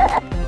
Ha ha ha!